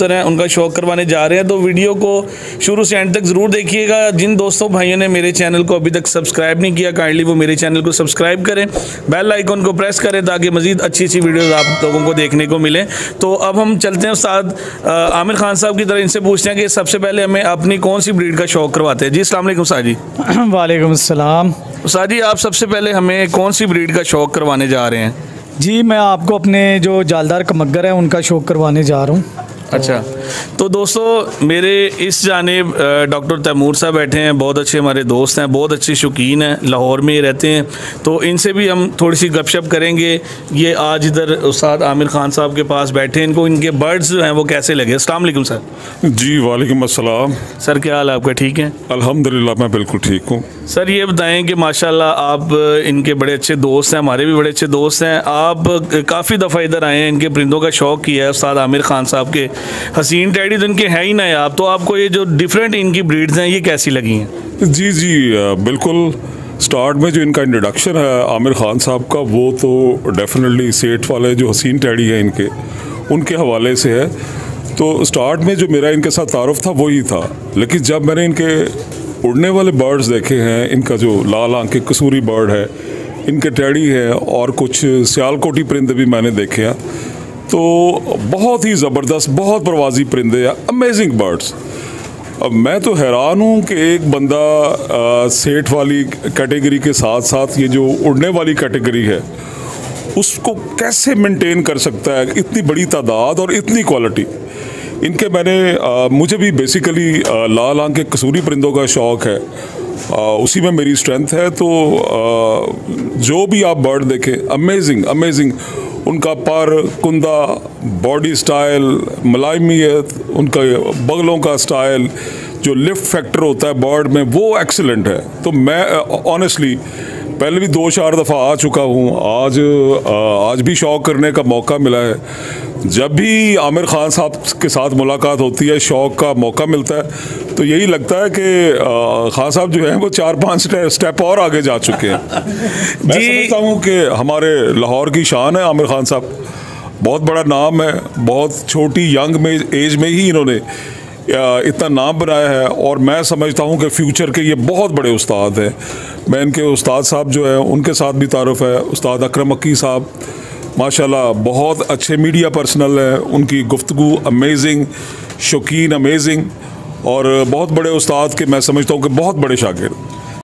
Sir हैं उनका शौक करवाने जा रहे हैं तो वीडियो को शुरू से एंड तक ज़रूर देखिएगा। जिन दोस्तों भाइयों ने मेरे चैनल को अभी तक सब्सक्राइब नहीं किया काइंडली वो मेरे चैनल को सब्सक्राइब करें। बेल आइकन को प्रेस करें ताकि मज़ीद अच्छी अच्छी वीडियोस आप लोगों को देखने को मिले। तो अब हम चलते हैं उस्ताद आमिर खान साहब की तरह इनसे पूछते हैं कि सबसे पहले हमें अपनी कौन सी ब्रीड का शौक करवाते हैं? जी असल उस्ताद जी। वालेकुम अस्सलाम। उस्ताद जी आप सबसे पहले हमें कौन सी ब्रीड का शौक करवाने जा रहे हैं? जी मैं आपको अपने जो जालदार कमगर है उनका शौक करवाने जा रहा हूँ। अच्छा। तो दोस्तों मेरे इस जानेब डॉक्टर तैमूर साहब बैठे हैं बहुत अच्छे हमारे दोस्त हैं बहुत अच्छे शौकीन हैं लाहौर में ही रहते हैं। तो इनसे भी हम थोड़ी सी गपशप करेंगे ये आज इधर उस्ताद आमिर खान साहब के पास बैठे हैं इनको इनके बर्ड्स जो हैं वो कैसे लगे? अस्सलाम वालेकुम सर। जी वालेकुम अस्सलाम। सर क्या हाल है आपका? ठीक है? अल्हम्दुलिल्लाह मैं बिल्कुल ठीक हूँ। सर ये बताएँ कि माशाल्लाह आप इनके बड़े अच्छे दोस्त हैं हमारे भी बड़े अच्छे दोस्त हैं। आप काफ़ी दफ़ा इधर आए हैं इनके परिंदों का शौक़ किया है उस्ताद आमिर खान साहब के। हसीन टैडी तो इनके हैं ही ना आप तो आपको ये जो डिफरेंट इनकी ब्रीड्स हैं, ये कैसी लगी हैं? जी जी बिल्कुल। स्टार्ट में जो इनका इंट्रोडक्शन है, आमिर खान साहब का, वो तो डेफिनेटली सेठ वाले जो हसीन टैडी हैं इनके, उनके हवाले से है। तो स्टार्ट में जो मेरा इनके साथ तारफ़ था वही था। लेकिन जब मैंने इनके उड़ने वाले बर्ड्स देखे हैं, इनका जो लाल आँख कसूरी बर्ड है, इनके टैडी है, और कुछ सियालकोटी परिंदे भी मैंने देखे हैं तो बहुत ही ज़बरदस्त बहुत प्रवासी परिंदे अमेजिंग बर्ड्स अब मैं तो हैरान हूँ कि एक बंदा सेठ वाली कैटेगरी के साथ साथ ये जो उड़ने वाली कैटेगरी है उसको कैसे मेंटेन कर सकता है? इतनी बड़ी तादाद और इतनी क्वालिटी इनके मैंने अ, मुझे भी बेसिकली लाल आँख के कसूरी परिंदों का शौक़ है। अ, उसी में मेरी स्ट्रेंथ है तो अ, जो भी आप बर्ड देखें अमेजिंग अमेजिंग उनका पर कुंदा, बॉडी स्टाइल मुलायमियत उनका बगलों का स्टाइल, जो लिफ्ट फैक्टर होता है बर्ड में, वो एक्सीलेंट है। तो मैं ऑनेस्टली पहले भी दो चार दफ़ा आ चुका हूँ। आज आज भी शौक करने का मौका मिला है। जब भी आमिर खान साहब के साथ मुलाकात होती है, शौक का मौका मिलता है तो यही लगता है कि खान साहब जो हैं वो चार पाँच स्टेप और आगे जा चुके हैं। मैं समझता हूँ कि हमारे लाहौर की शान है आमिर खान साहब। बहुत बड़ा नाम है बहुत छोटी यंग में एज में ही इन्होंने इतना नाम बनाया है और मैं समझता हूँ कि फ्यूचर के ये बहुत बड़े उस्ताद हैं। मैं इनके उस्ताद साहब जो है उनके साथ भी तारफ़ है। उस्ताद अक्रम अक्की साहब माशाल्लाह बहुत अच्छे मीडिया पर्सनल हैं उनकी गुफ्तगु अमेजिंग शौकीन अमेजिंग और बहुत बड़े उस्ताद के मैं समझता हूँ कि बहुत बड़े शागिर्द।